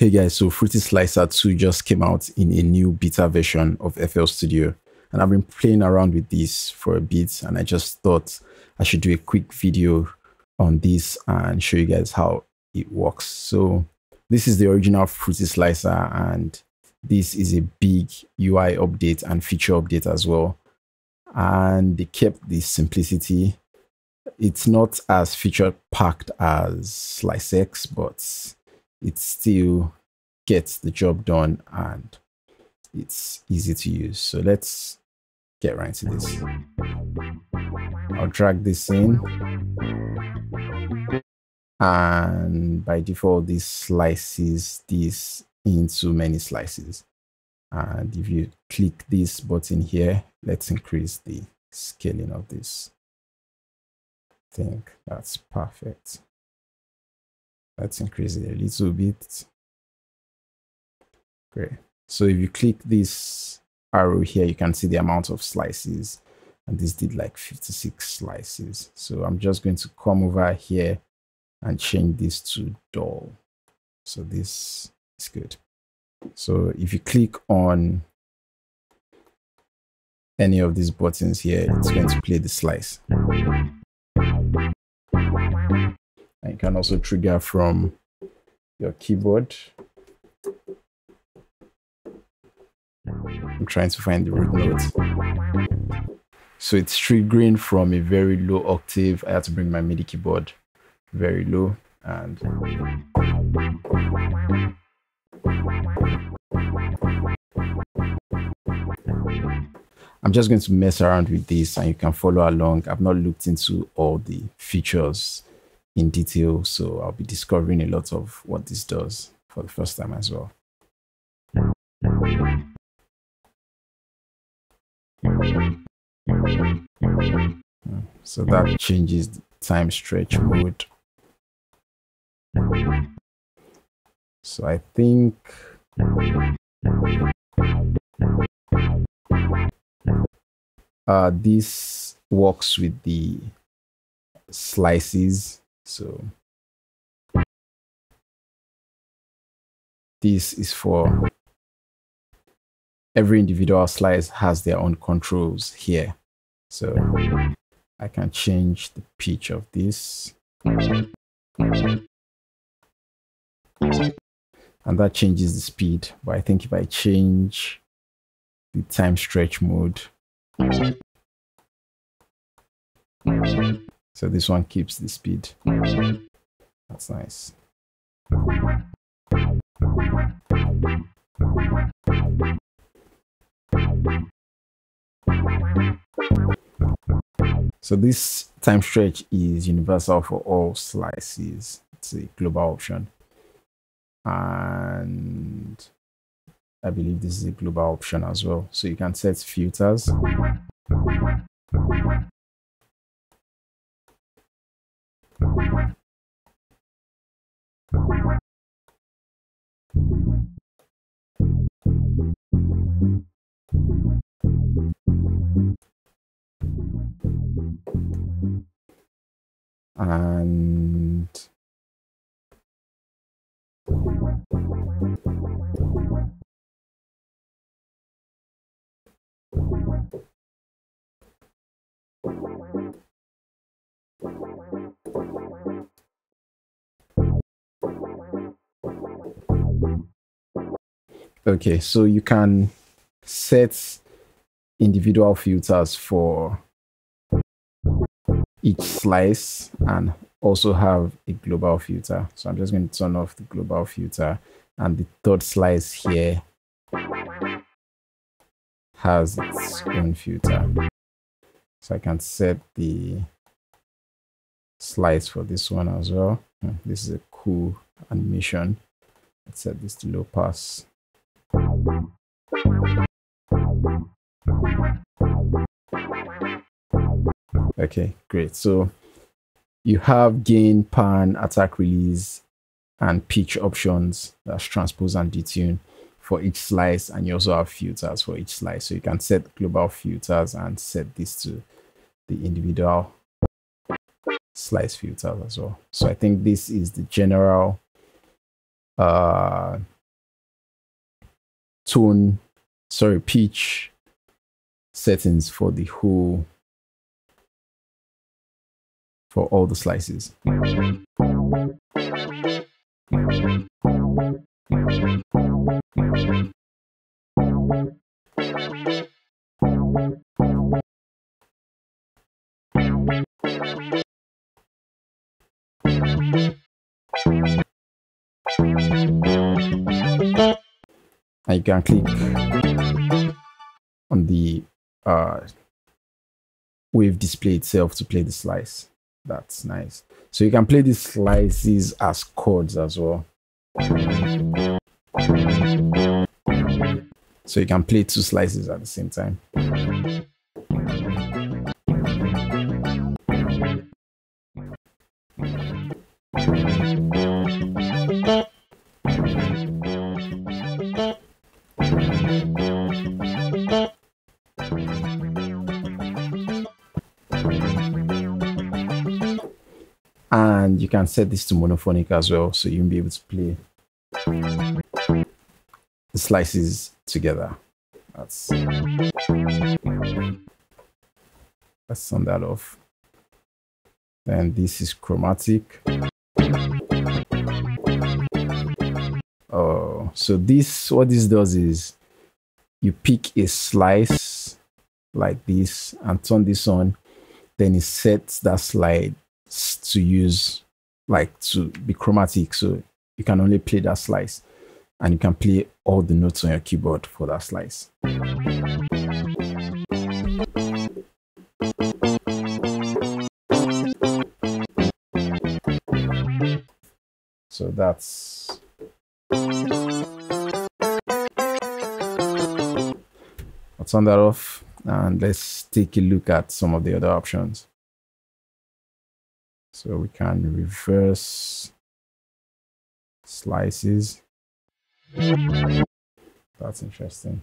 Hey guys, so Fruity Slicer 2 just came out in a new beta version of FL Studio. And I've been playing around with this for a bit and I just thought I should do a quick video on this and show you guys how it works. So this is the original Fruity Slicer and this is a big UI update and feature update as well. And they kept the simplicity. It's not as feature packed as SliceX, but it still gets the job done and it's easy to use. So let's get right into this. I'll drag this in. And by default, this slices this into many slices. And if you click this button here, let's increase the scaling of this. I think that's perfect. Let's increase it a little bit. Great. So if you click this arrow here, you can see the amount of slices. And this did like 56 slices. So I'm just going to come over here and change this to dull. So this is good. So if you click on any of these buttons here, it's going to play the slice. Can also trigger from your keyboard. I'm trying to find the root note. So it's triggering from a very low octave. I had to bring my MIDI keyboard very low and I'm just going to mess around with this and you can follow along. I've not looked into all the features in detail. So I'll be discovering a lot of what this does for the first time as well. So that changes the time stretch mode. So I think uh, this works with the slices so this is for every individual slice has their own controls here. So I can change the pitch of this. And that changes the speed. But I think if I change the time stretch mode, so this one keeps the speed. That's nice. So this time stretch is universal for all slices. It's a global option. And I believe this is a global option as well. So you can set filters. And Okay, so you can set individual filters for each slice and also have a global filter. So I'm just going to turn off the global filter and the third slice here has its own filter. So I can set the slice for this one as well. Hmm, this is a cool animation. Let's set this to low pass. Okay, great. So you have gain, pan, attack release, and pitch options. That's transpose and detune for each slice. And you also have filters for each slice. So you can set global filters and set this to the individual slice filters as well. So I think this is the general uh, tone, sorry, pitch settings for the whole, for all the slices. you can click on the uh, wave display itself to play the slice. That's nice. So you can play these slices as chords as well. So you can play two slices at the same time. Can set this to monophonic as well so you'll be able to play the slices together. That's let's turn that off. Then this is chromatic. Oh so this what this does is you pick a slice like this and turn this on. Then it sets that slide to use like to be chromatic. So you can only play that slice and you can play all the notes on your keyboard for that slice. So that's I'll turn that off and let's take a look at some of the other options so we can reverse slices. That's interesting.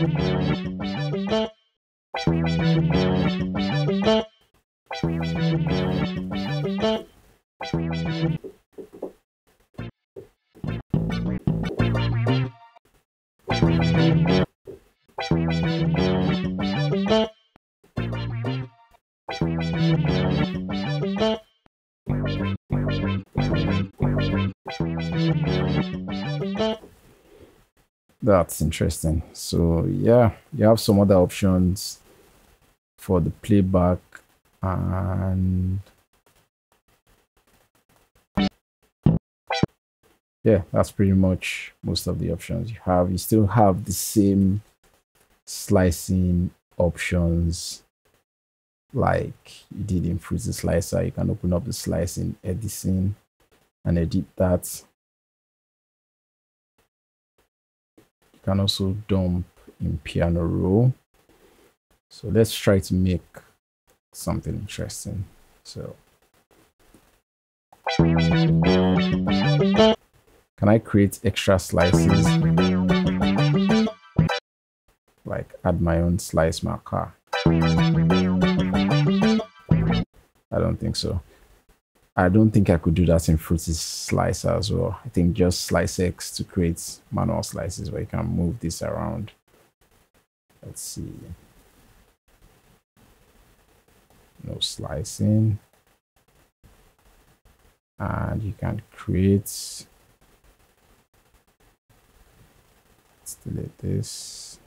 Merci. That's interesting. So yeah, you have some other options for the playback and yeah, that's pretty much most of the options you have. You still have the same slicing options like you did in Fruity Slicer. You can open up the slicing Edison and edit that. You can also dump in Piano Roll. So let's try to make something interesting. So can I create extra slices? Like add my own slice marker. I don't think so. I don't think I could do that in Fruity Slicer as well. I think just slice X to create manual slices where you can move this around. Let's see. No slicing. And you can create. Let's delete this.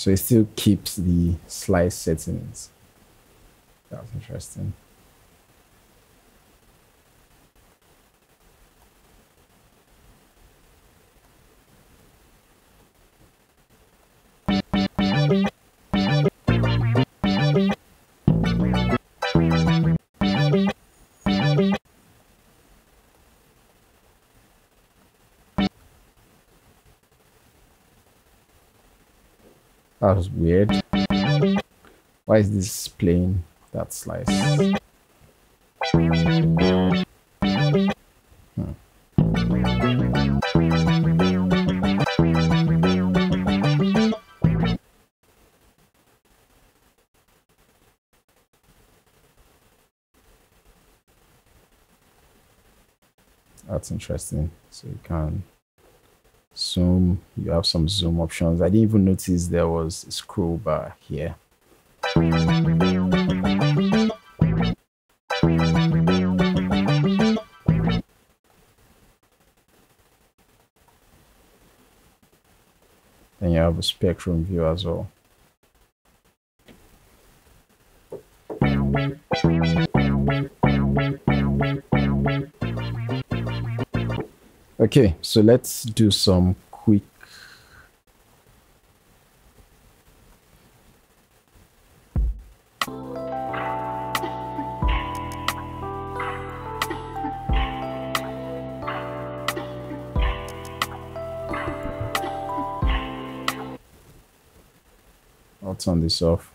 So it still keeps the slice settings. That's interesting. That was weird. Why is this playing that slice? Hmm. That's interesting. So you can zoom. You have some zoom options. I didn't even notice there was a scroll bar here. Then you have a spectrum view as well Okay, so let's do some quick I'll turn this off.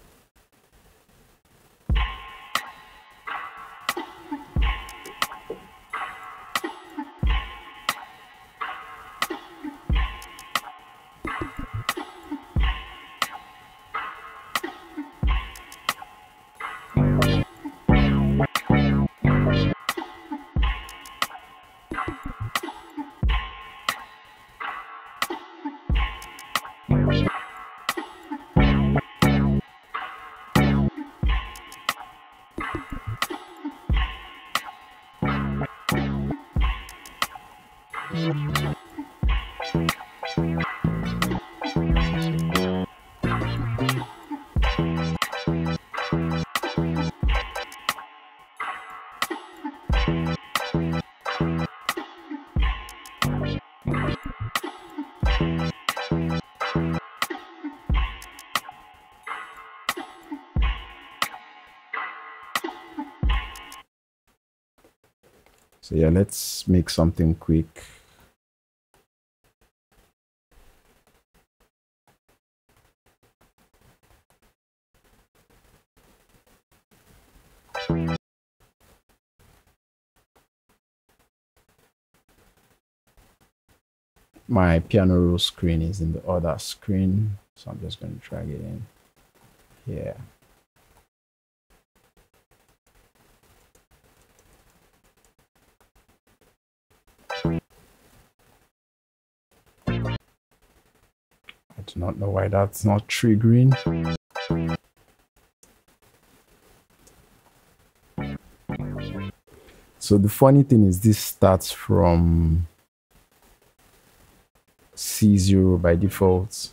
So yeah, let's make something quick. My piano roll screen is in the other screen, so I'm just going to drag it in here. I do not know why that's not triggering. So the funny thing is this starts from C0 by default.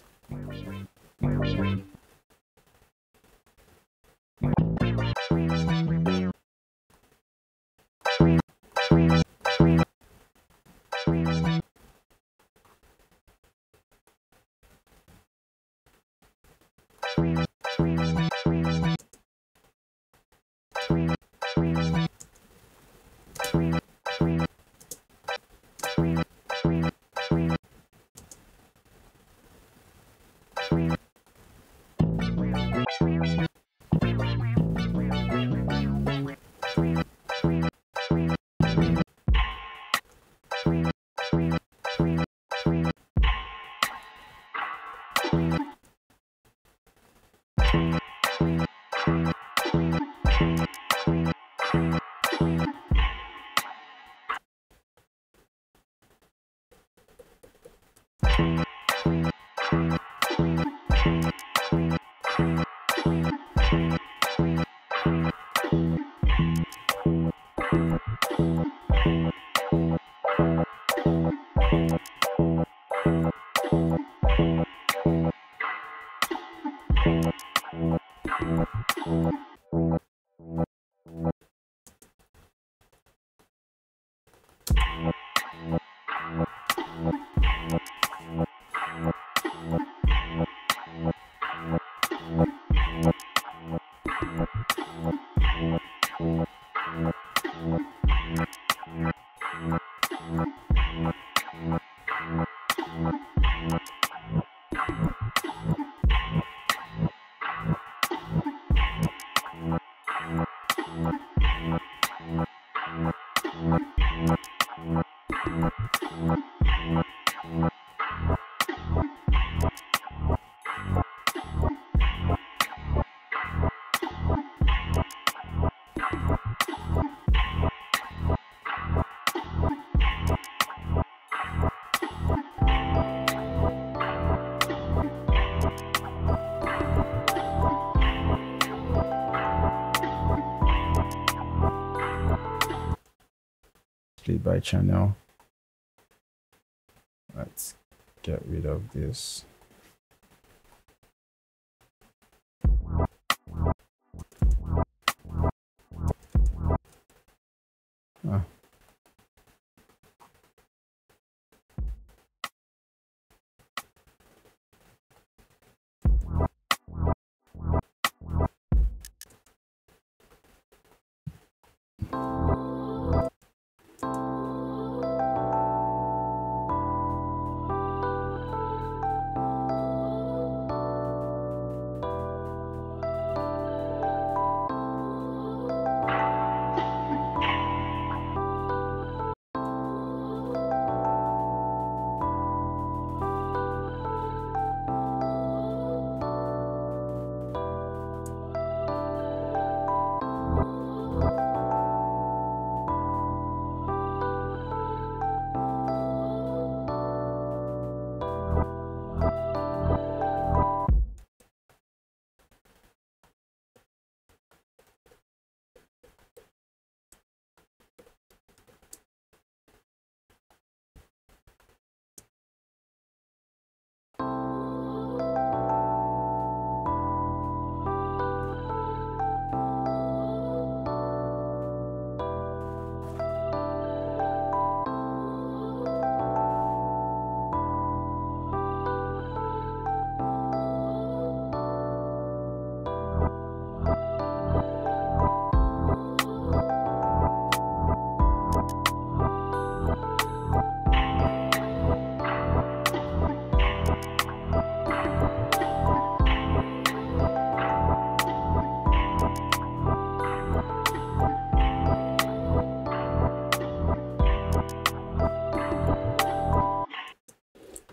Split by channel let's get rid of this ah.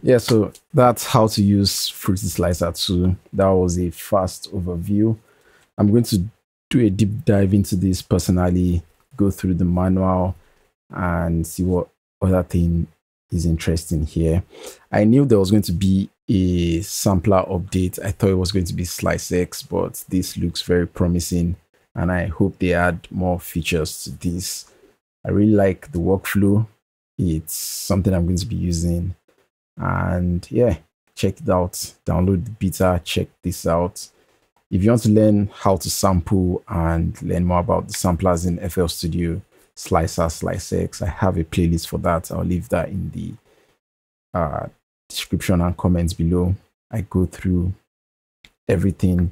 Yeah so that's how to use fruity slicer 2 that was a fast overview. I'm going to do a deep dive into this personally go through the manual and see what other thing is interesting here. I knew there was going to be a sampler update. I thought it was going to be SliceX but this looks very promising and i hope they add more features to this. I really like the workflow. It's something i'm going to be using and yeah check it out download the beta check this out if you want to learn how to sample and learn more about the samplers in FL Studio, Slicer, SliceX, I have a playlist for that. I'll leave that in the uh, description and comments below. I go through everything,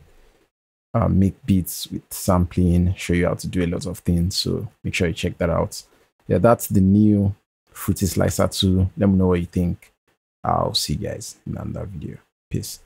uh, make beats with sampling, show you how to do a lot of things. So make sure you check that out. Yeah, that's the new Fruity Slicer 2. Let me know what you think. I'll see you guys in another video. Peace.